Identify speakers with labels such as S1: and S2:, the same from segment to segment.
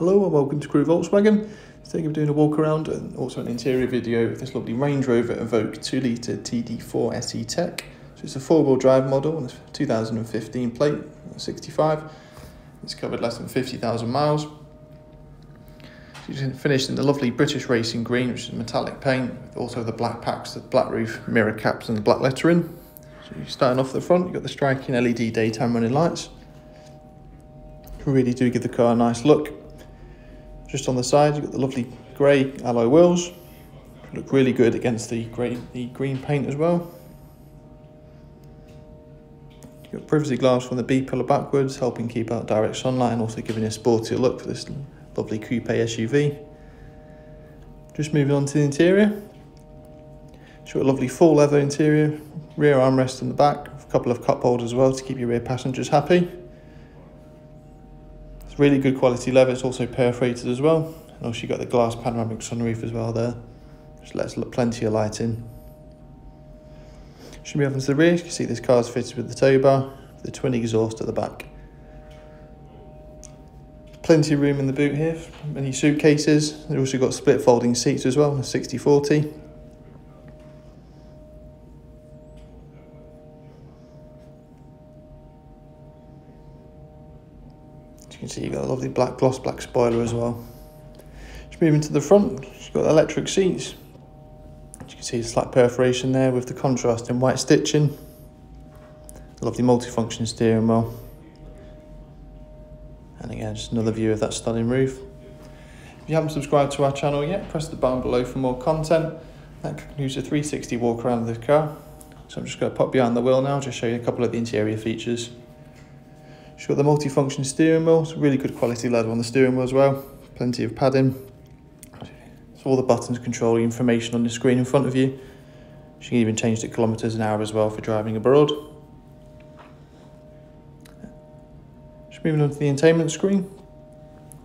S1: Hello and welcome to Crewe Volkswagen. Today we're doing a walk around and also an interior video of this lovely Range Rover Evoque 2 litre TD4 SE Tech. So it's a four wheel drive model and it's 2015 plate, 65. It's covered less than 50,000 miles. It's finished in the lovely British Racing Green, which is metallic paint, also the black packs, the black roof, mirror caps, and the black lettering. So you're starting off the front, you've got the striking LED daytime running lights. Really do give the car a nice look. Just on the side, you've got the lovely grey alloy wheels. Look really good against the grey, the green paint as well. You've got privacy glass from the B pillar backwards, helping keep out direct sunlight and also giving a sportier look for this lovely coupe SUV. Just moving on to the interior. It's got a lovely full leather interior, rear armrest in the back, a couple of cup holders as well to keep your rear passengers happy. Really good quality leather, it's also perforated as well. And also you've got the glass panoramic sunroof as well there. Just lets plenty of light in. Should be up into the rear, you can see this car is fitted with the tow bar, the twin exhaust at the back. Plenty of room in the boot here, many suitcases. They've also got split folding seats as well, 60-40. You can see, you've got a lovely black gloss black spoiler as well. Just moving to the front, you've got electric seats. As you can see, a slight perforation there with the contrast in white stitching. Lovely multifunction steering wheel. And again, just another view of that stunning roof. If you haven't subscribed to our channel yet, press the button below for more content. That concludes a 360 walk around the car. So I'm just going to pop behind the wheel now, just show you a couple of the interior features. It's got the multifunction steering wheel, it's really good quality leather on the steering wheel as well. Plenty of padding. So all the buttons control the information on the screen in front of you. You can even change the kilometres an hour as well for driving abroad. Just moving on to the entertainment screen.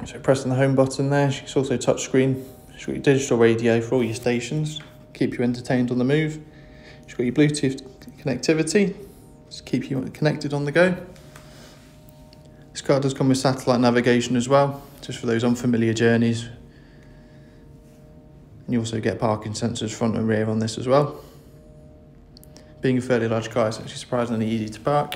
S1: So pressing the home button there, it's also touch screen. It's got your digital radio for all your stations, keep you entertained on the move. It's got your Bluetooth connectivity, to keep you connected on the go. This car does come with satellite navigation as well, just for those unfamiliar journeys. And you also get parking sensors front and rear on this as well. Being a fairly large car, it's actually surprisingly easy to park.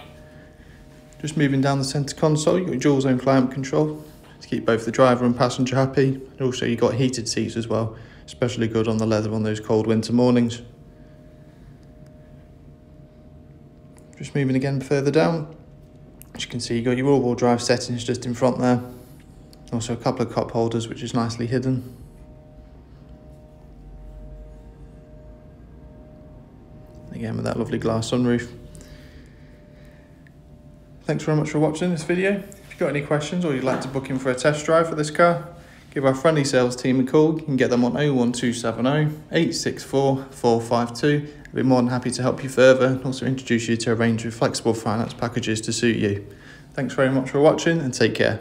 S1: Just moving down the centre console, you've got dual zone climate control to keep both the driver and passenger happy. And also you've got heated seats as well, especially good on the leather on those cold winter mornings. Just moving again further down, as you can see, you've got your all-wheel drive settings just in front there. Also a couple of cup holders, which is nicely hidden. Again, with that lovely glass sunroof. Thanks very much for watching this video. If you've got any questions or you'd like to book in for a test drive for this car, give our friendly sales team a call. You can get them on 01270 864 452. I'd be more than happy to help you further and also introduce you to a range of flexible finance packages to suit you. Thanks very much for watching and take care.